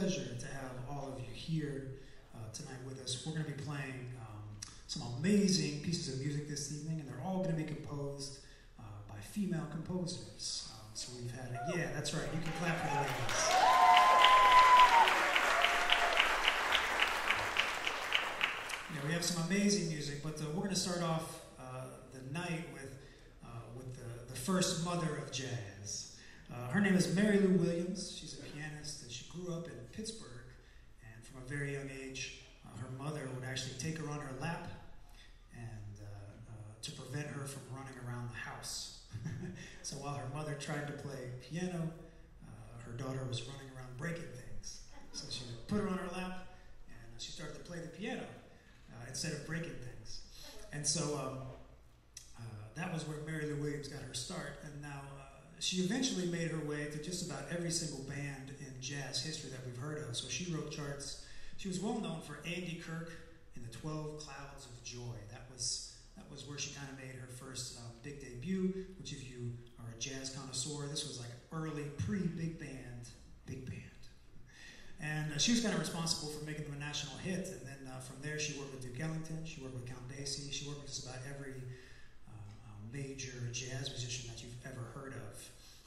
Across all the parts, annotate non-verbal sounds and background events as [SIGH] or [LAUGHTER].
pleasure to have all of you here uh, tonight with us. We're going to be playing um, some amazing pieces of music this evening, and they're all going to be composed uh, by female composers. Um, so we've had a, yeah, that's right. You can clap for the ladies. Yeah, we have some amazing music, but uh, we're going to start off uh, the night with uh, with the, the first mother of jazz. Uh, her name is Mary Lou Williams. She's a pianist, and she grew up in Pittsburgh. And from a very young age, uh, her mother would actually take her on her lap and uh, uh, to prevent her from running around the house. [LAUGHS] so while her mother tried to play piano, uh, her daughter was running around breaking things. So she would put her on her lap, and she started to play the piano uh, instead of breaking things. And so um, uh, that was where Mary Lou Williams got her start. And now uh, she eventually made her way to just about every single band jazz history that we've heard of. So she wrote charts. She was well known for Andy Kirk in the Twelve Clouds of Joy. That was that was where she kind of made her first um, big debut. Which, if you are a jazz connoisseur, this was like early pre-big band, big band. And uh, she was kind of responsible for making them a national hit. And then uh, from there, she worked with Duke Ellington. She worked with Count Basie. She worked with just about every uh, uh, major jazz musician that you've ever heard of.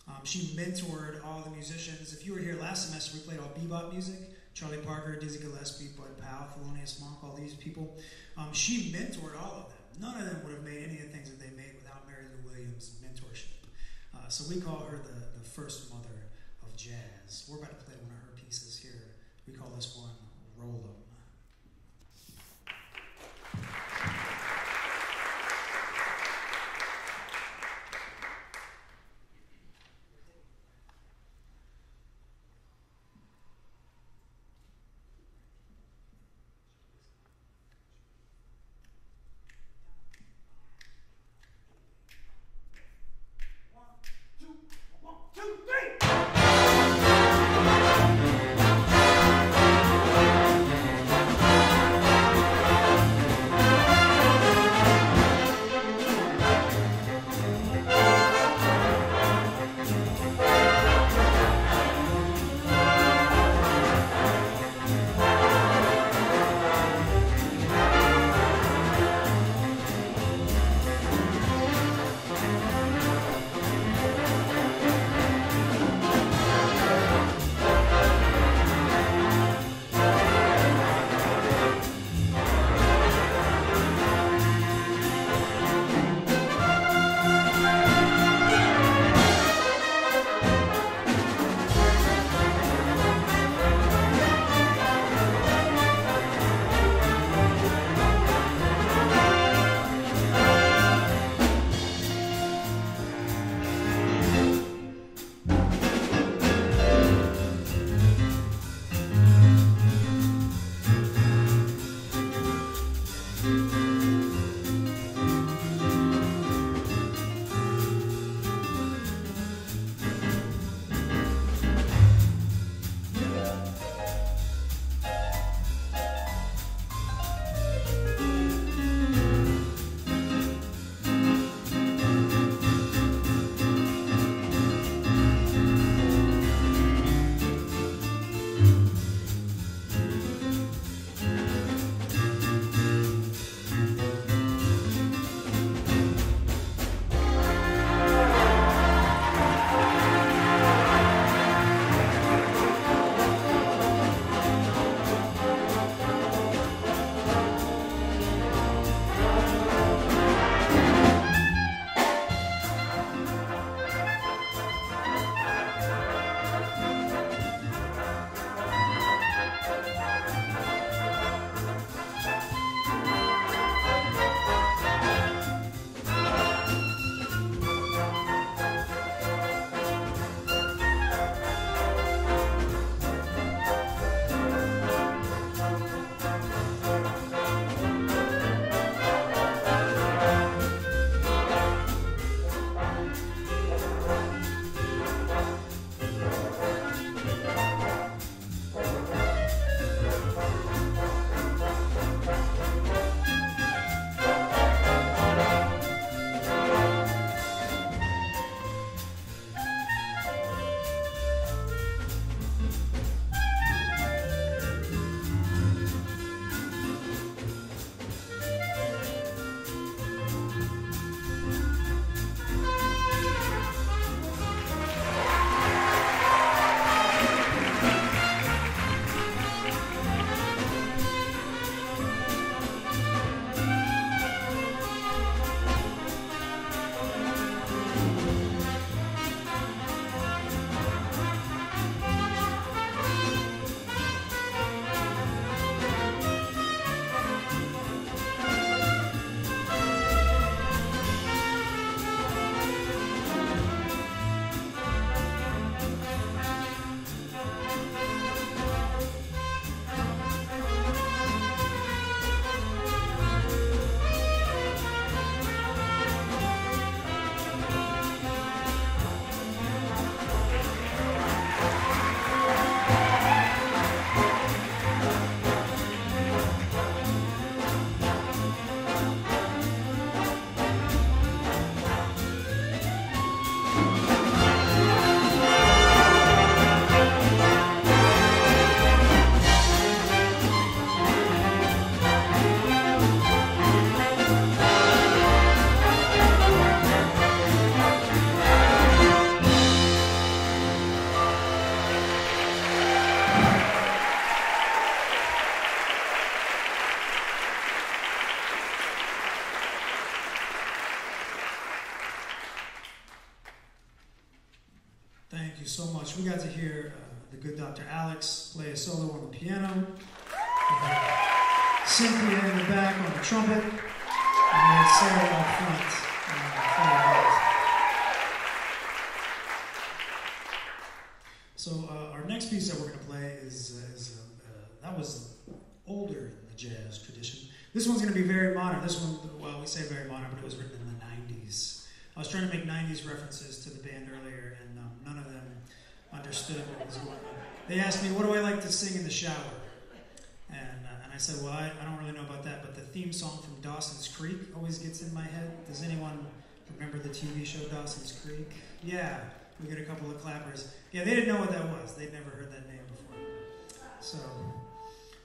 Um, she mentored all the musicians. If you were here last semester, we played all bebop music. Charlie Parker, Dizzy Gillespie, Bud Powell, Thelonious Monk, all these people. Um, she mentored all of them. None of them would have made any of the things that they made without Mary Lou Williams' mentorship. Uh, so we call her the, the first mother of jazz. We're about to play one of her pieces here. We call this one Roll 'em. Thank you so much. We got to hear uh, the good Dr. Alex play a solo on the piano, Cynthia in the back on the trumpet, and then Sarah up front. Uh, so uh, our next piece that we're going to play is, uh, is uh, that was older in the jazz tradition. This one's going to be very modern. This one, well, we say very modern, but it was written in the 90s. I was trying to make 90s references to the band earlier, and um, none of them understood what was going on. They asked me, What do I like to sing in the shower? And, uh, and I said, Well, I, I don't really know about that, but the theme song from Dawson's Creek always gets in my head. Does anyone remember the TV show Dawson's Creek? Yeah, we get a couple of clappers. Yeah, they didn't know what that was, they'd never heard that name before. So,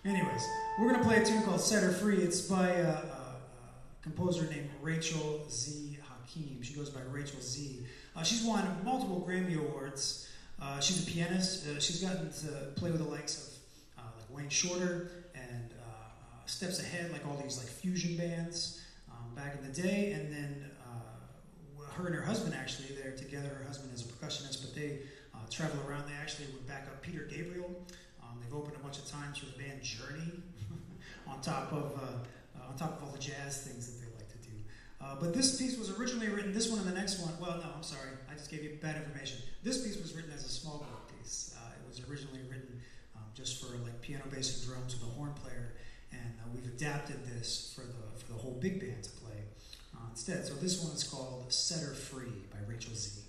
anyways, we're going to play a tune called Set Her Free. It's by a, a, a composer named Rachel Z. Hakim. She goes by Rachel Z. Uh, she's won multiple Grammy Awards. Uh, she's a pianist. Uh, she's gotten to play with the likes of uh, like Wayne Shorter and uh, uh, Steps Ahead, like all these like fusion bands um, back in the day. And then her and her husband actually they're together. Her husband is a percussionist, but they travel around. They actually would back up Peter Gabriel. Um, they've opened a bunch of times for the band Journey, [LAUGHS] on top of on top of all the jazz things that they like to do. Uh, but this piece was originally written, this one and the next one, well, no, I'm sorry, I just gave you bad information. This piece was written as a small group piece. Uh, it was originally written um, just for like piano, bass, and drums with a horn player, and uh, we've adapted this for the, for the whole big band to play uh, instead. So this one is called Set Her Free by Rachel Z.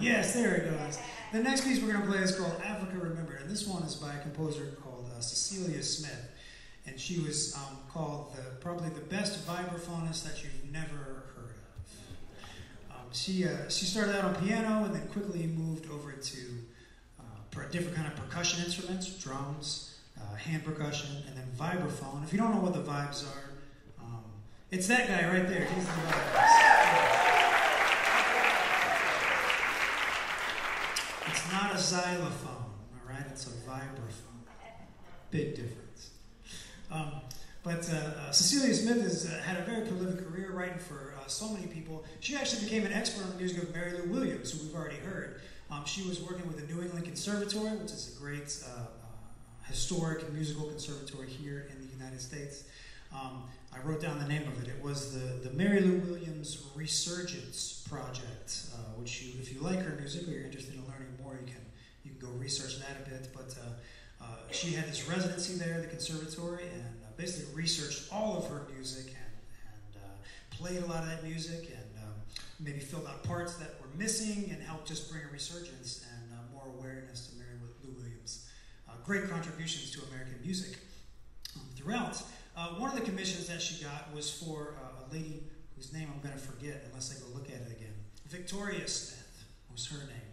Yes, there it goes. The next piece we're going to play is called Africa Remembered, and this one is by a composer called uh, Cecilia Smith, and she was um, called the, probably the best vibraphonist that you've never heard of. Um, she uh, she started out on piano and then quickly moved over to uh, different kind of percussion instruments, drums, uh, hand percussion, and then vibraphone. If you don't know what the vibes are, um, it's that guy right there. He's the vibes. It's not a xylophone, all right? It's a vibraphone. Big difference. Um, but uh, uh, Cecilia Smith has uh, had a very prolific career writing for uh, so many people. She actually became an expert on the music of Mary Lou Williams, who we've already heard. Um, she was working with the New England Conservatory, which is a great uh, uh, historic musical conservatory here in the United States. Um, I wrote down the name of it. It was the, the Mary Lou Williams Resurgence Project, which you, if you like her music or you're interested in learning more, you can you can go research that a bit. But uh, uh, she had this residency there the conservatory and uh, basically researched all of her music and, and uh, played a lot of that music and um, maybe filled out parts that were missing and helped just bring a resurgence and uh, more awareness to Mary Lou Williams. Uh, great contributions to American music um, throughout. one of the commissions that she got was for a lady whose name I'm going to forget unless I go look at it again. Victoria Smith was her name.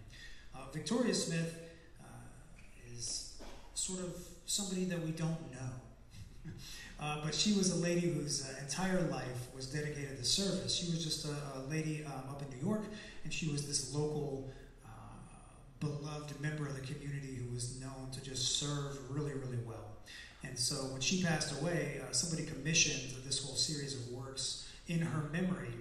Uh, Victoria Smith uh, is sort of somebody that we don't know. [LAUGHS] uh, but she was a lady whose uh, entire life was dedicated to service. She was just a, a lady um, up in New York, and she was this local, beloved member of the community who was known to just serve really, really well. And so when she passed away, uh, somebody commissioned this whole series of works in her memory.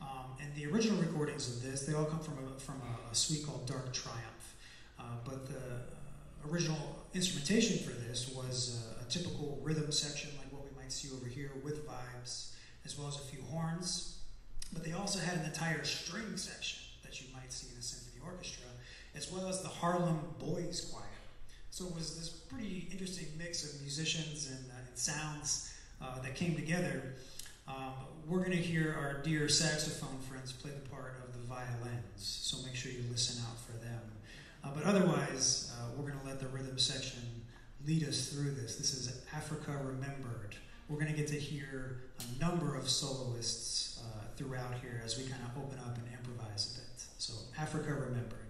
Um, and the original recordings of this, they all come from a, from a, a suite called Dark Triumph. Uh, but the uh, original instrumentation for this was a, a typical rhythm section like what we might see over here with vibes, as well as a few horns. But they also had an entire string section that you might see in a symphony orchestra, as well as the Harlem Boys Choir. So it was this pretty interesting mix of musicians and, uh, and sounds uh, that came together. Um, we're going to hear our dear saxophone friends play the part of the violins, so make sure you listen out for them. Uh, but otherwise, uh, we're going to let the rhythm section lead us through this. This is Africa Remembered. We're going to get to hear a number of soloists uh, throughout here as we kind of open up and improvise a bit. So, Africa Remembered.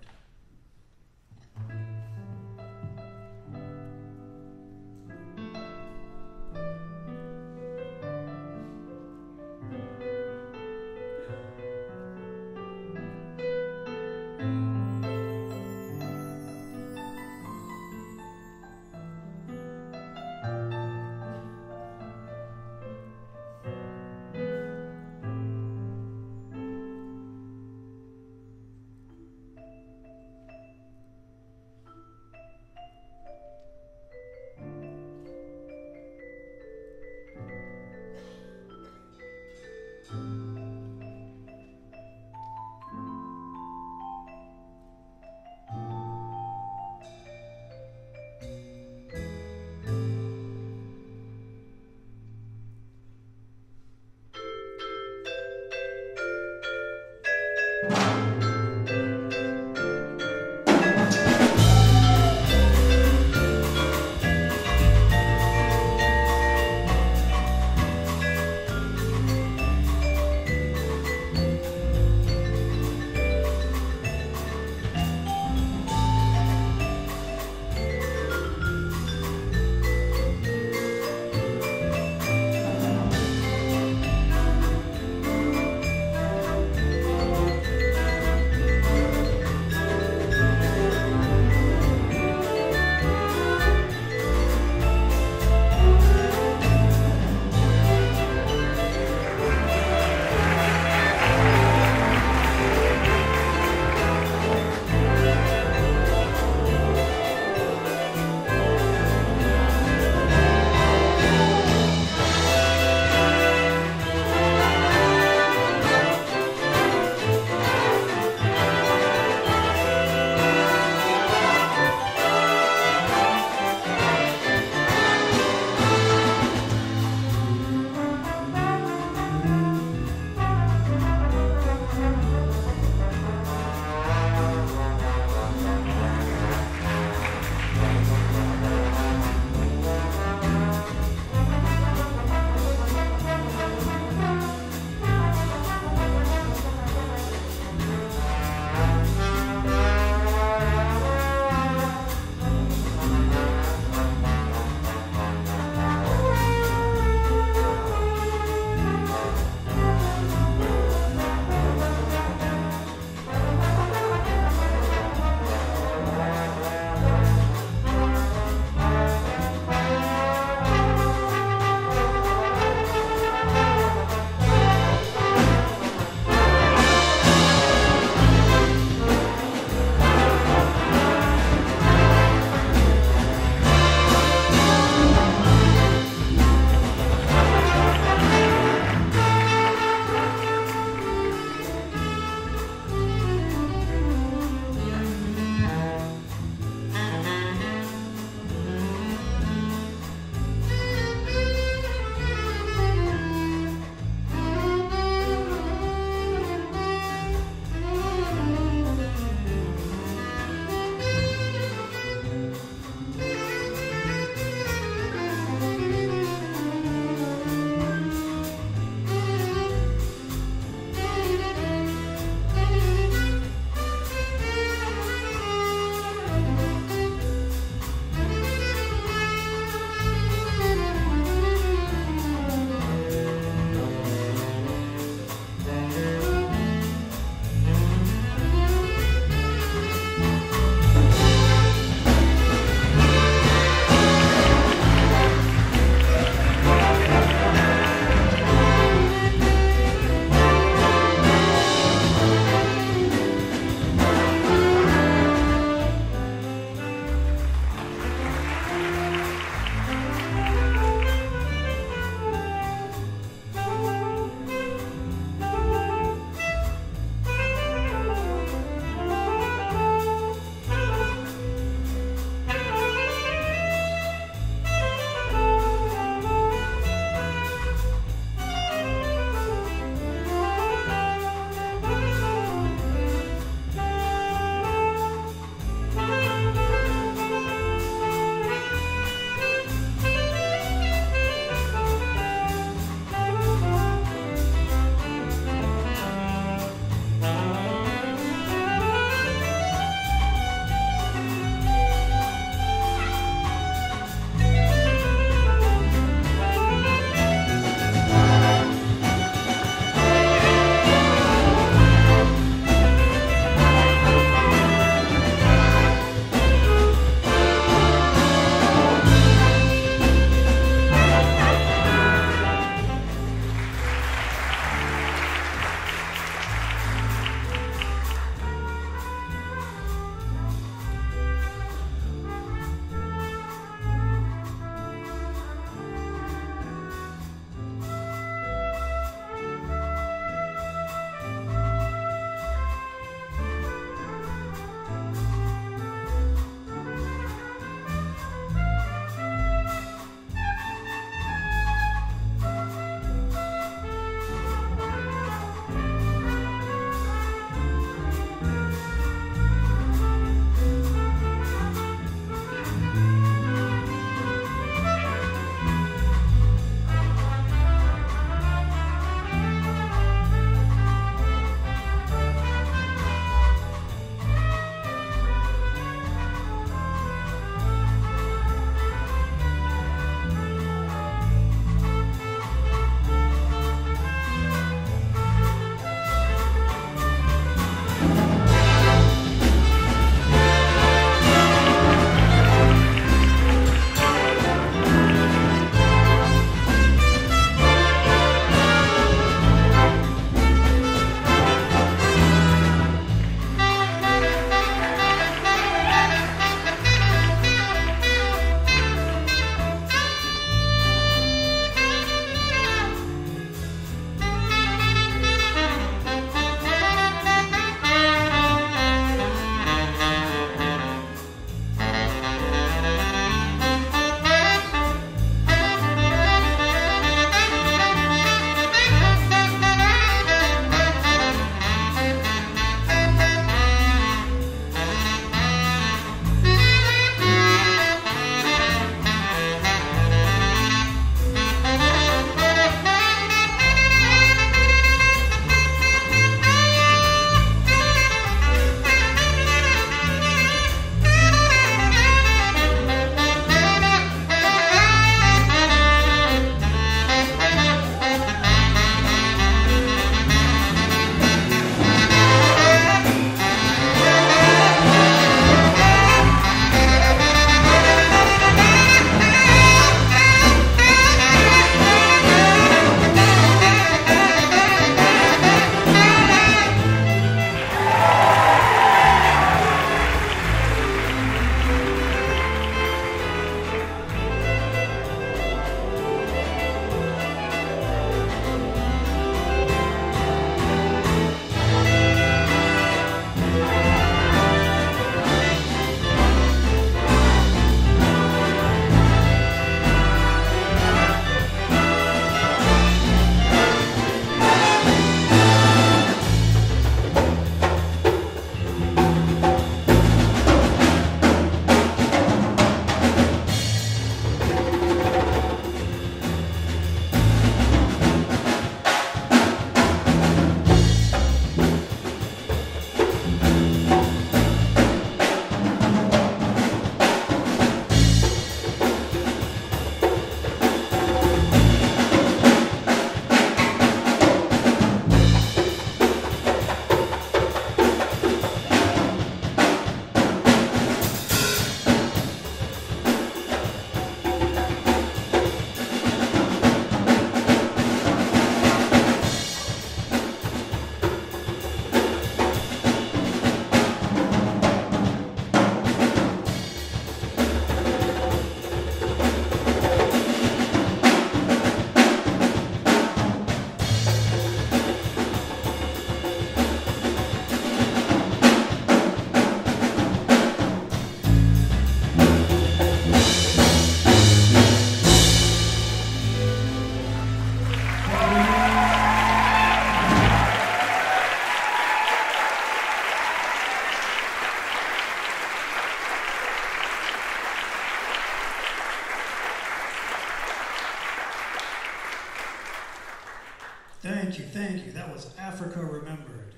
Africa Remembered.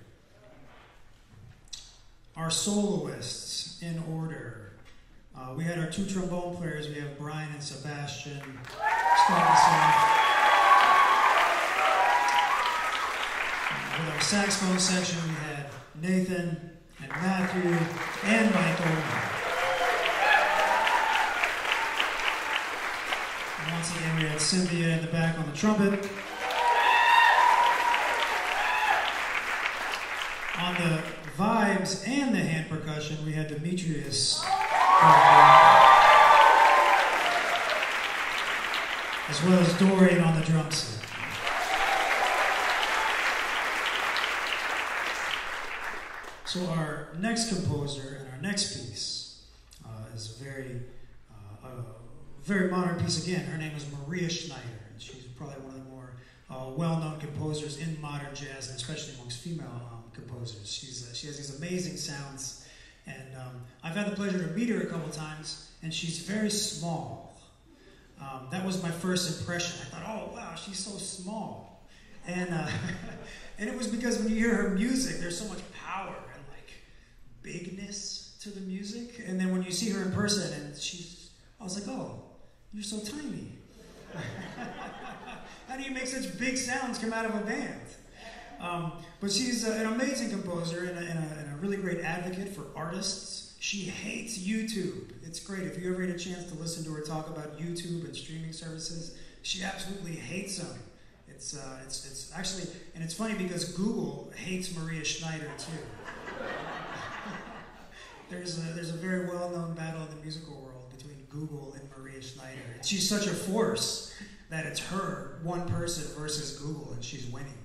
Our soloists in order. Uh, we had our two trombone players. We have Brian and Sebastian. With our saxophone section, we had Nathan and Matthew and Michael. And once again, we had Cynthia in the back on the trumpet. The vibes and the hand percussion, we had Demetrius. As well as Dorian on the drum set. So our next composer and our next piece uh, is a very, uh, a very modern piece again. Her name is Maria Schneider, and she's probably one of the more uh, well-known composers in modern jazz, and especially amongst female um, composers. She's, uh, she has these amazing sounds, and um, I've had the pleasure to meet her a couple times, and she's very small. Um, that was my first impression. I thought, oh wow, she's so small, and uh, [LAUGHS] and it was because when you hear her music, there's so much power and like bigness to the music. And then when you see her in person, and she's, I was like, oh, you're so tiny. [LAUGHS] How do you make such big sounds come out of a band? Um, but she's a, an amazing composer and a, and, a, and a, really great advocate for artists. She hates YouTube. It's great. If you ever get a chance to listen to her talk about YouTube and streaming services, she absolutely hates them. It's, uh, it's, it's actually, and it's funny because Google hates Maria Schneider too [LAUGHS] there's a, there's a very well-known battle in the musical world between Google and Maria Schneider. She's such a force that it's her, one person versus Google, and she's winning.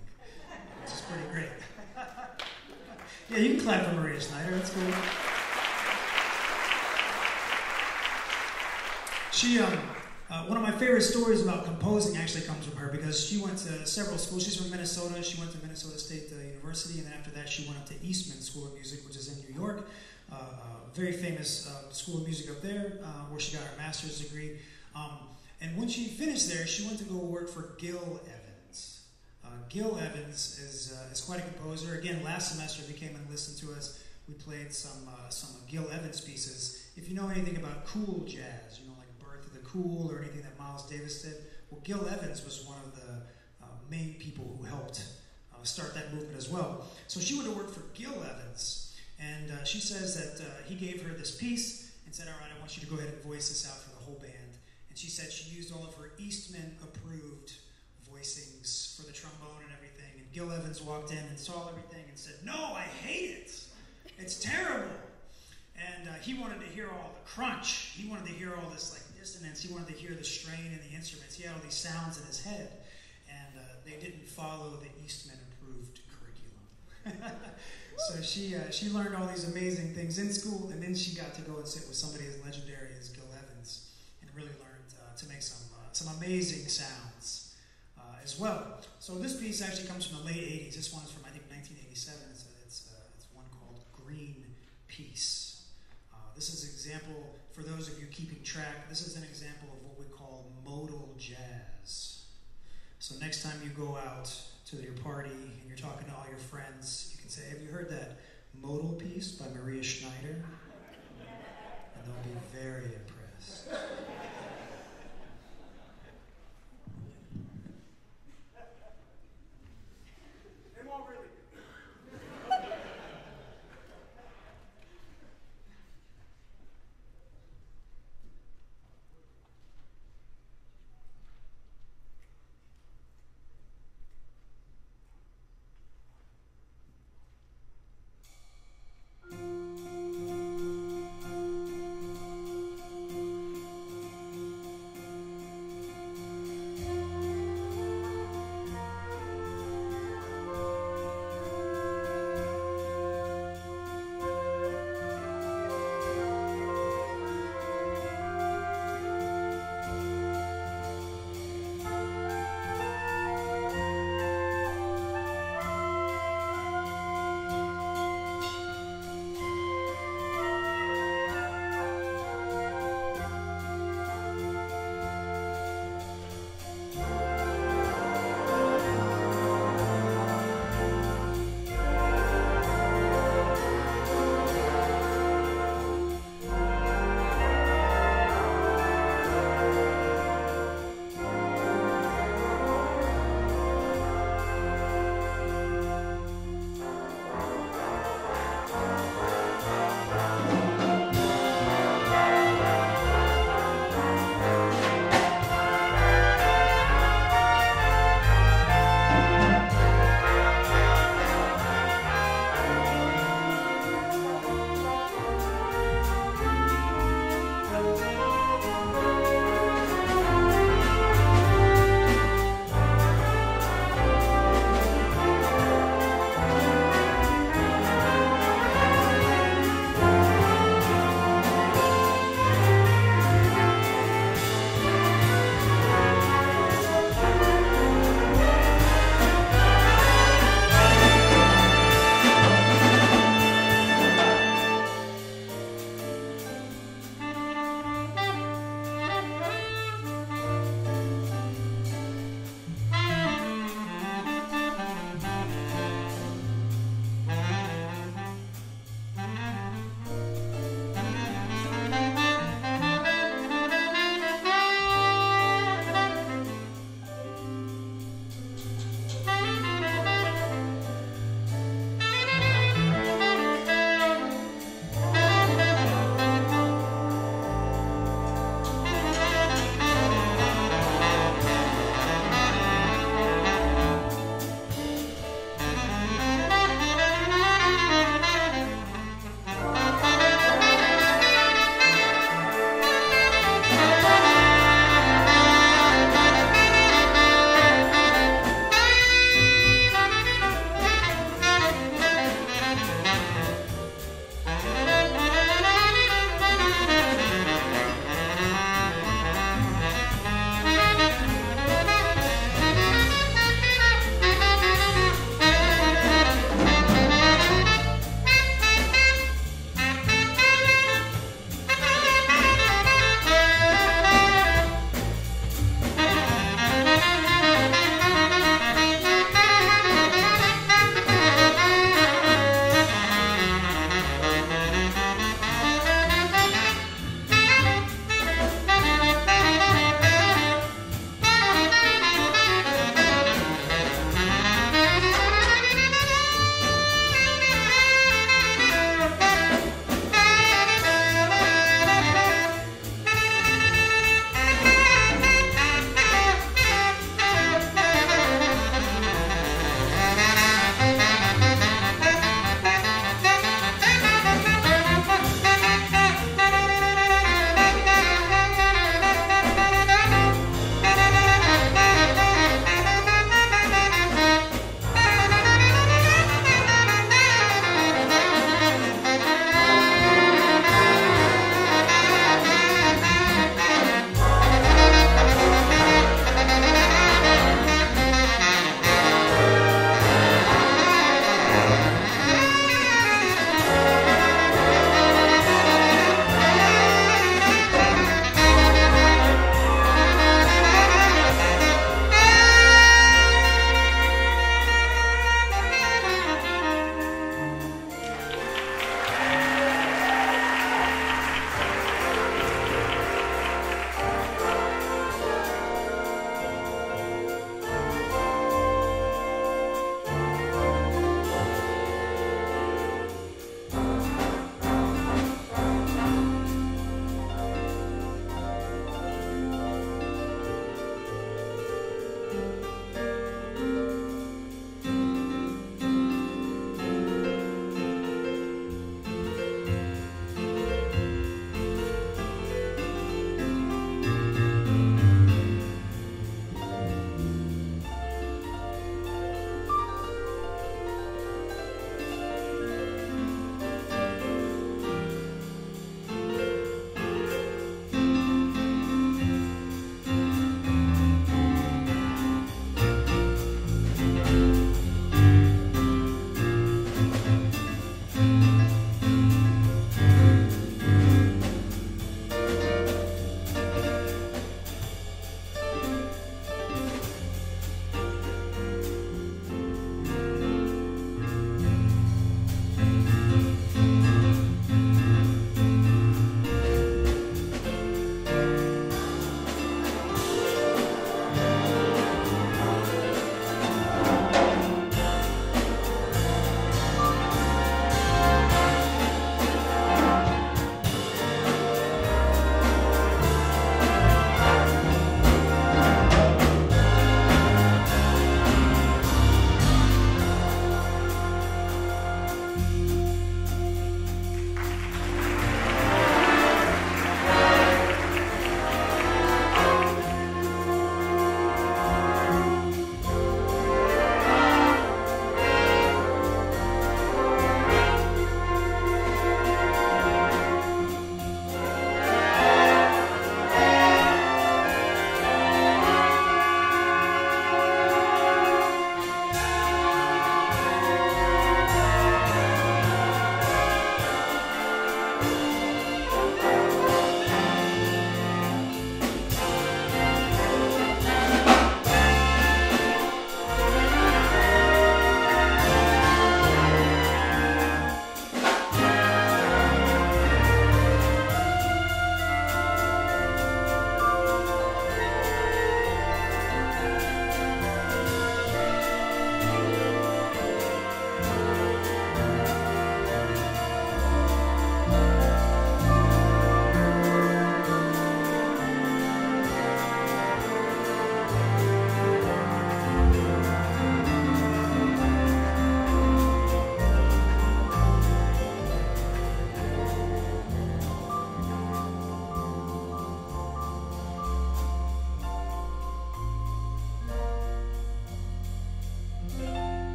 Is pretty great. [LAUGHS] yeah, you can clap for Maria Schneider. That's cool. She, um, uh, one of my favorite stories about composing actually comes from her because she went to several schools. She's from Minnesota. She went to Minnesota State uh, University, and then after that, she went up to Eastman School of Music, which is in New York. Uh, very famous uh, school of music up there, uh, where she got her master's degree. Um, and when she finished there, she went to go work for Gil Gil Evans is, uh, is quite a composer. Again, last semester, you came and listened to us, we played some, uh, some Gil Evans pieces. If you know anything about cool jazz, you know, like Birth of the Cool or anything that Miles Davis did, well, Gil Evans was one of the main people who helped start that movement as well. So she went to work for Gil Evans and uh, she says that uh, he gave her this piece and said, All right, I want you to go ahead and voice this out for the whole band. And she said she used all of her Eastman approved voicings for the trombone and everything. And Gil Evans walked in and saw everything and said, No, I hate it. It's terrible. And uh, he wanted to hear all the crunch. He wanted to hear all this like dissonance. He wanted to hear the strain in the instruments. He had all these sounds in his head. And uh, they didn't follow the Eastman approved curriculum. [LAUGHS] So she uh, she learned all these amazing things in school, and then she got to go and sit with somebody as legendary as Gil Evans, and really learned uh, to make some uh, some amazing sounds as well. So this piece actually comes from the late '80s. This one is from I think 1987. It's a, it's, a, uh, it's one called Green Piece. Uh, this is an example for those of you keeping track. This is an example of what we call modal jazz. So next time you go out to your party and you're talking to all your friends, you can say, Have you heard that modal piece by Maria Schneider? And they'll be very impressed. longer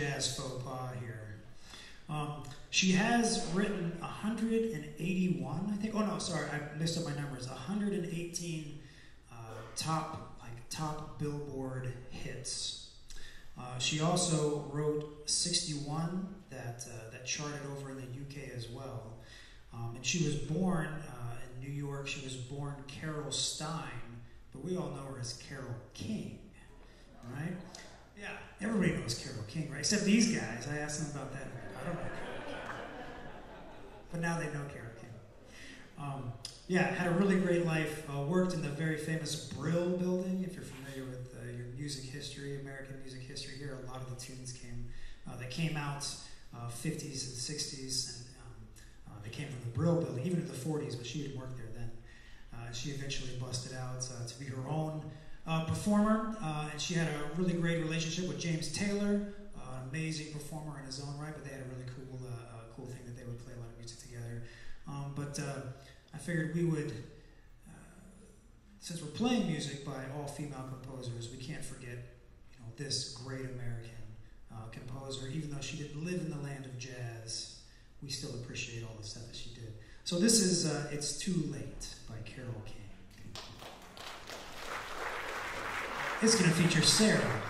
jazz faux pas here. Um, she has written 181, I think. Oh no, sorry, I missed up my numbers. 118 uh, top like top Billboard hits. Uh, she also wrote 61 that uh, that charted over in the UK as well. Um, and she was born uh, in New York. She was born Carol Stein, but we all know her as Carole King, right? Yeah, everybody knows Carole King, right? Except these guys. I asked them about that. I don't know Carole King, but now they know Carole King. Um, yeah, had a really great life. Uh, worked in the very famous Brill Building. If you're familiar with uh, your music history, American music history, here a lot of the tunes came uh, came out 50s uh, and 60s and uh, they came from the Brill building, even in the 40s, but she didn't work there then. Uh, she eventually busted out to be her own uh, performer, uh, and she had a really great relationship with James Taylor, an amazing performer in his own right, but they had a really cool, cool thing that they would play a lot of music together. Um, but I figured we would, since we're playing music by all female composers, we can't forget you know, this great American composer, even though she didn't live in the land of jazz we still appreciate all the stuff that she did. So this is uh, It's Too Late by Carole King. It's going to feature Sarah.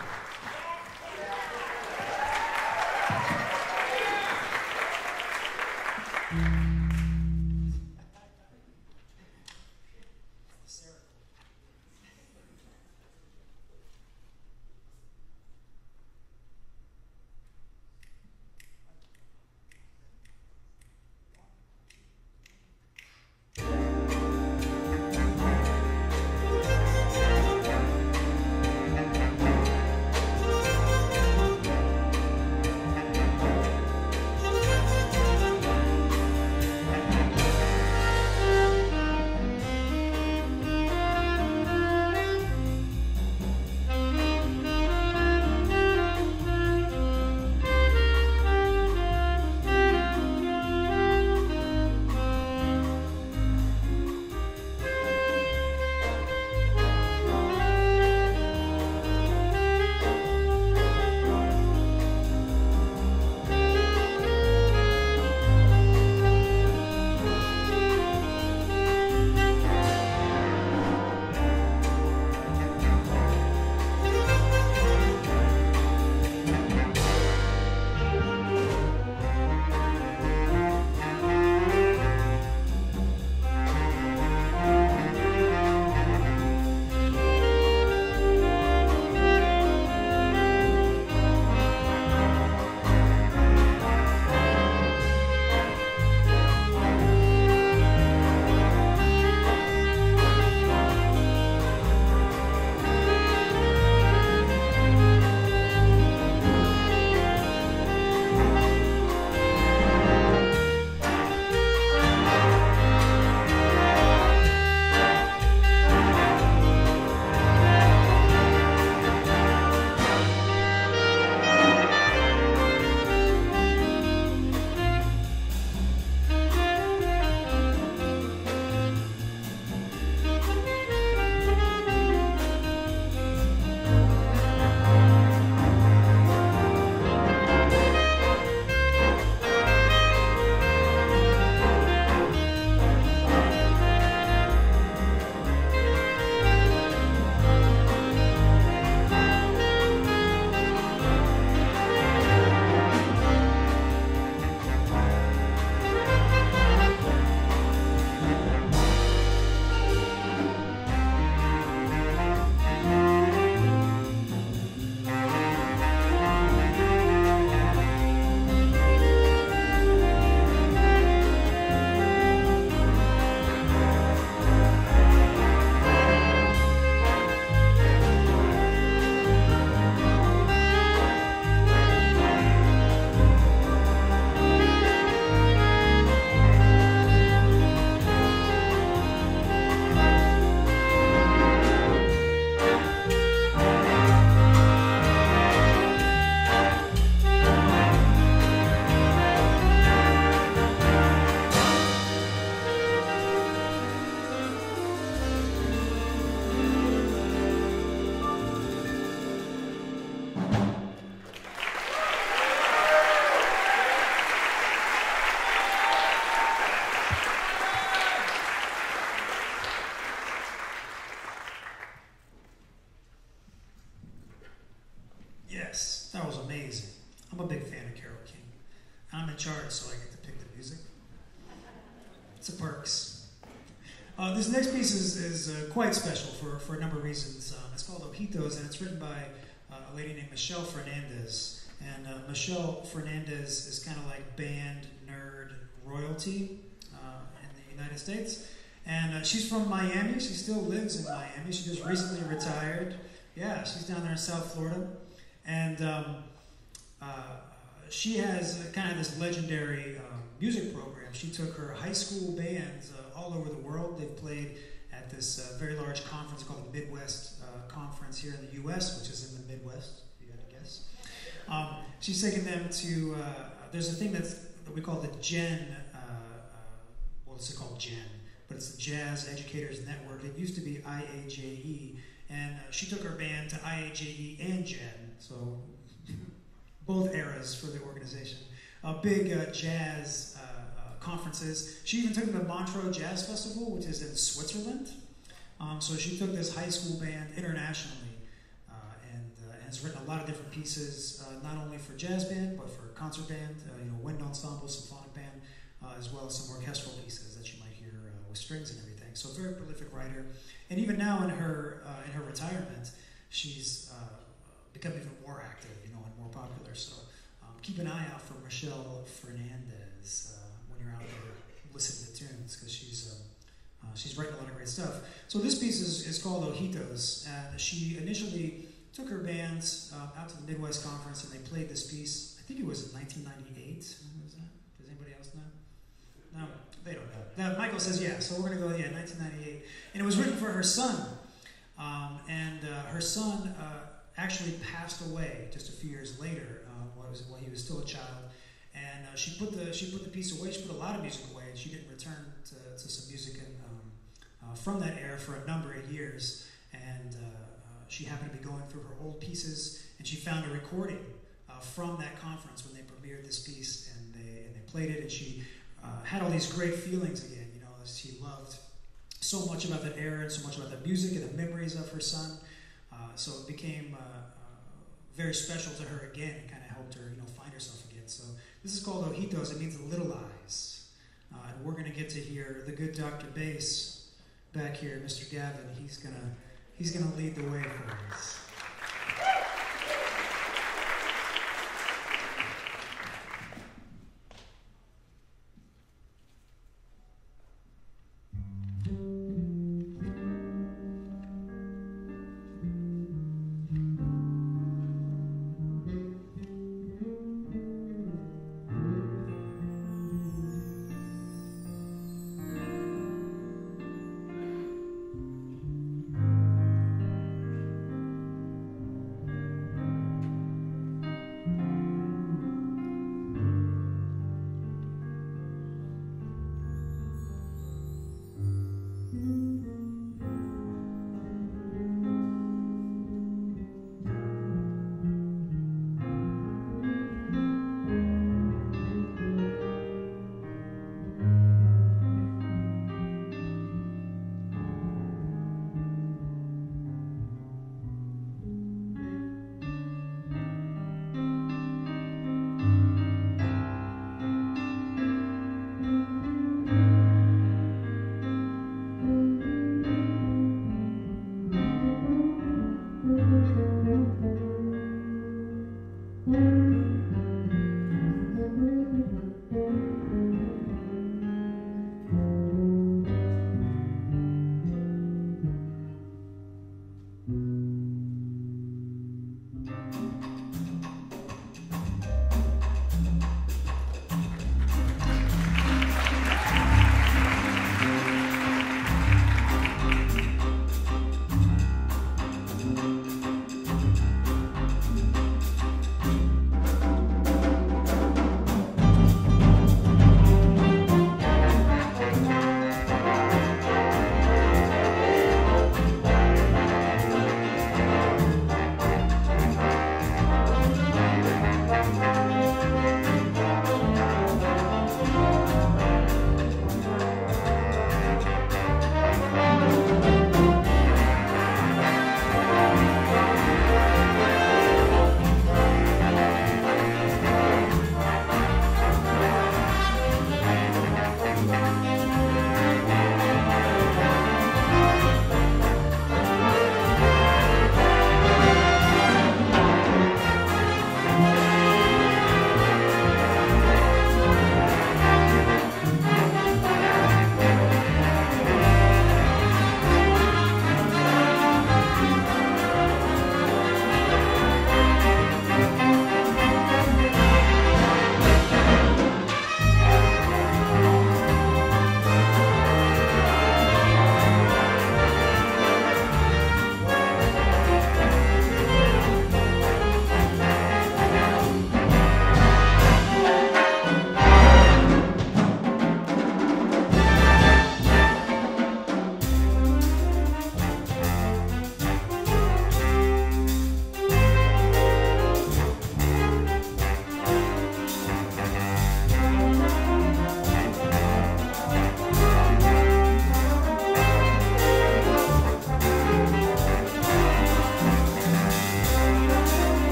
Start, so I get to pick the music. It's a perks. Uh, this next piece is, is uh, quite special for, for a number of reasons. Um, it's called Ojitos, and it's written by uh, a lady named Michelle Fernandez. And uh, Michelle Fernandez is kind of like band nerd royalty in the United States. And she's from Miami. She still lives in Miami. She just recently retired. Yeah, she's down there in South Florida. And um, uh, she has kind of this legendary uh, music program. She took her high school bands uh, all over the world. They've played at this uh, very large conference called the Midwest Conference here in the U.S., which is in the Midwest, you got to guess. Um, she's taken them to, there's a thing that's, that we call the JEN, well, it's called JEN but it's the Jazz Educators Network. It used to be IAJE, and uh, she took her band to IAJE and JEN, so [LAUGHS] both eras for the organization. Uh, big uh, jazz uh, uh, conferences. She even took them to Montreux Jazz Festival, which is in Switzerland. Um, so she took this high school band internationally uh, and has written a lot of different pieces, not only for jazz band, but for concert band, you know, wind ensemble, symphonic band, as well as some orchestral pieces that you might hear with strings and everything. So very prolific writer, and even now in her in her retirement, she's become even more active, popular. So um, keep an eye out for Michelle Fernandez uh, when you're out there listening to tunes because she's. Um, uh, she's writing a lot of great stuff. So this piece is, is called Ojitos, and she initially took her bands uh, out to the Midwest Conference, and they played this piece. I think it was in 1998. Was that? Does anybody else know? No. They don't know. Now, Michael says, yeah, so we're going to go, yeah, 1998. And it was written for her son. Um, and uh, her son uh, actually passed away just a few years later uh, while, was, while, he was still a child. And uh, she, put the, she put the piece away. She put a lot of music away. And she didn't return to, to some music in, um, uh, from that era for a number of years. And uh, she happened to be going through her old pieces. And she found a recording from that conference when they premiered this piece. And they, and they played it. And she uh, had all these great feelings again. You know, as he loved so much about that era and so much about the music and the memories of her son. Uh, so it became uh, uh, very special to her again and kind of helped her, you know, find herself again. So this is called Ojitos. It means little eyes. Uh, and we're going to get to hear the good Dr. Bass back here, Mr. Gavin. He's going to he's going to lead the way for us.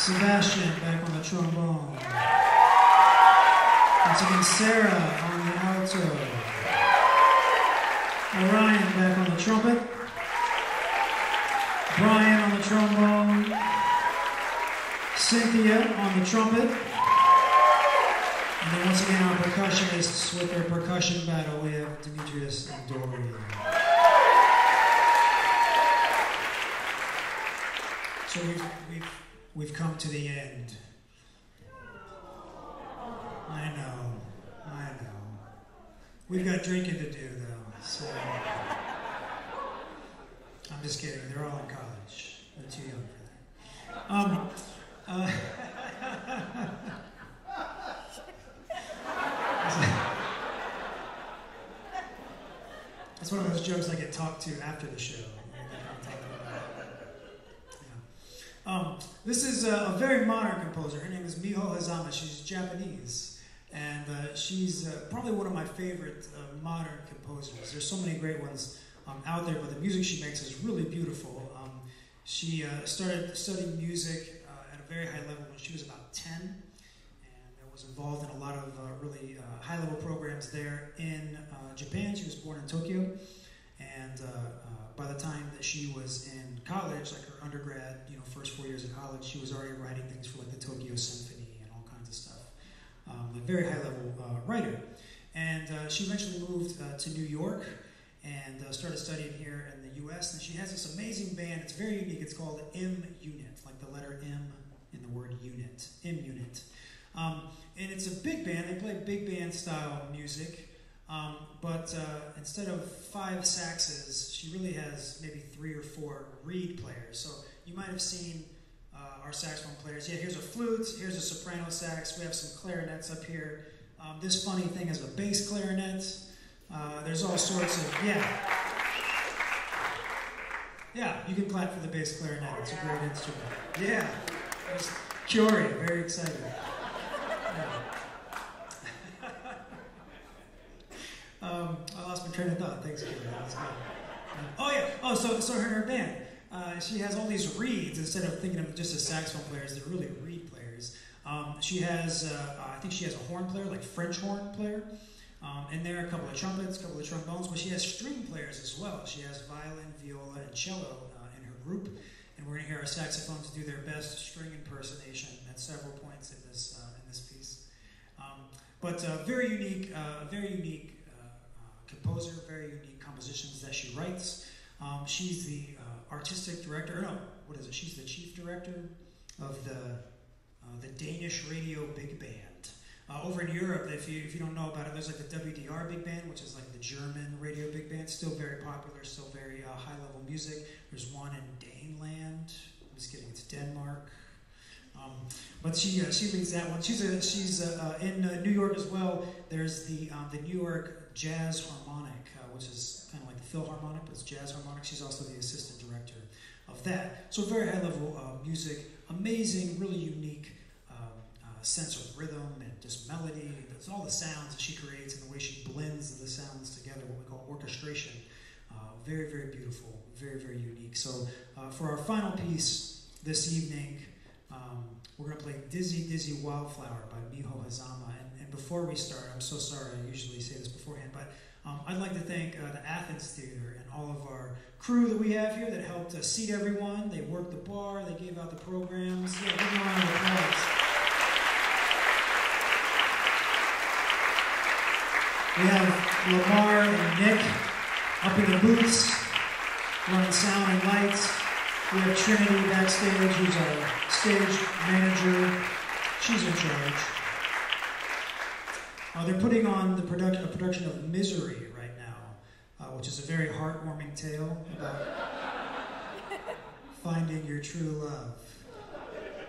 Sebastian back on the trombone. Once again, Sarah on the alto. Orion back on the trumpet. Brian on the trombone. Cynthia on the trumpet. And then once again, our percussionists with their percussion battle, we have Demetrius and Dorian. So we've, we've We've come to the end. I know. I know. We've got drinking to do, though. So I'm just kidding. They're all in college. They're too young for that. Um, uh, [LAUGHS] That's one of those jokes I get talked to after the show. Um, this is a, a, very modern composer. Her name is Miho Hazama. She's Japanese. And uh, she's uh, probably one of my favorite uh, modern composers. There's so many great ones um, out there, but the music she makes is really beautiful. Um, she uh, started studying music uh, at a very high level when she was about 10 and was involved in a lot of uh, really high level programs there in Japan. She was born in Tokyo. And by the time that she was in college, like her undergrad, you know, first four years of college, she was already writing things for like the Tokyo Symphony and all kinds of stuff. Um, a very high level uh, writer. And uh, she eventually moved uh, to New York and uh, started studying here in the U.S. And she has this amazing band. It's very unique. It's called M Unit, like the letter M in the word unit. M Unit. Um, and it's a big band. They play big band style music. Um, but uh, instead of five saxes, she really has maybe three or four reed players. So you might have seen uh, our saxophone players. Yeah, here's a flute, here's a soprano sax, we have some clarinets up here. Um, this funny thing is a bass clarinet. Uh, there's all sorts of, yeah. Yeah, you can clap for the bass clarinet. It's a great instrument. Yeah. Curie, very excited. Yeah. Um, I lost my train of thought. Thanks, Curie. oh, yeah. Oh, so, so her, her band. Uh, she has all these reeds instead of thinking of just as saxophone players. They're really reed players. Um, she has, uh, I think she has a horn player, like French horn player. Um, and there are a couple of trumpets, a couple of trombones, but she has string players as well. She has violin, viola, and cello uh, in her group. And we're going to hear our saxophones do their best string impersonation at several points in this, uh, in this piece. Um, but uh, very unique, uh, very unique uh, composer, very unique compositions that she writes. Um, she's the artistic director, no, what is it? She's the chief director of the, the Danish Radio Big Band. Uh, over in Europe, if you, if you don't know about it, there's like the WDR big band, which is like the German radio big band, still very popular, still very uh, high level music. There's one in Daneland. I'm just kidding, it's Denmark. Um, but she uh, she leads that one. She's a, she's uh, uh, in uh, New York as well. There's the um, the New York Jazz Harmonic, which is kind of like the Philharmonic, but it's Jazz Harmonic. She's also the assistant director of that. So very high level music, amazing, really unique sense of rhythm and just melody. It's all the sounds that she creates and the way she blends the sounds together, what we call orchestration. Uh, very, very beautiful, very, very unique. So, uh, for our final piece this evening, um, we're going to play Dizzy, Dizzy Wildflower by Miho Hazama. And, before we start, I'm so sorry, I usually say this beforehand, but um, I'd like to thank uh, the Athens Theater and all of our crew that we have here that helped uh, seat everyone. They worked the bar, they gave out the programs. Yeah, give them a round of applause. We have Lamar and Nick up in the booths, running sound and lights. We have Trinity backstage, who's our stage manager. She's in charge. Uh, they're putting on the product, a production of Misery right now, uh, which is a very heartwarming tale about [LAUGHS] finding your true love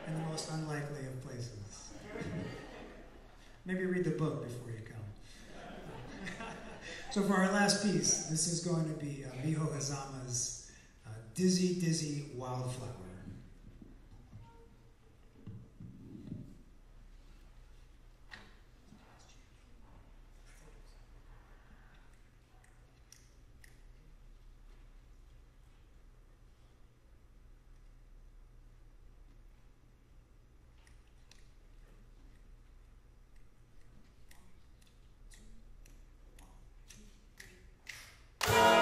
in the most unlikely of places. [LAUGHS] Maybe read the book before you come. [LAUGHS] so for our last piece, this is going to be uh, Miho Hazama's uh, Dizzy Dizzy Wildflower. Bye.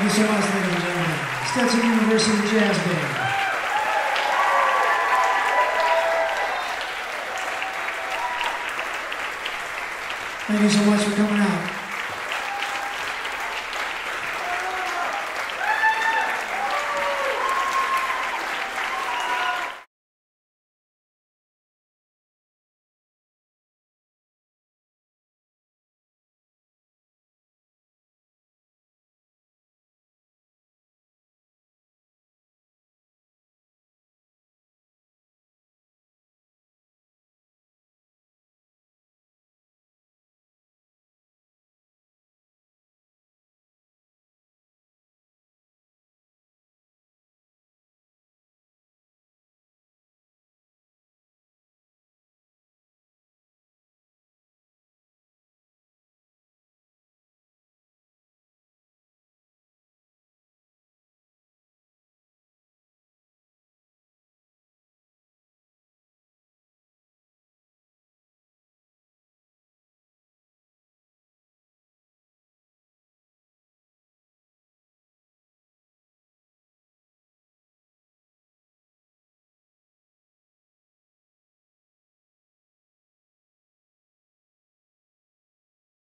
Thank you so much, ladies and gentlemen. Stetson University Jazz Band. Thank you so much for coming.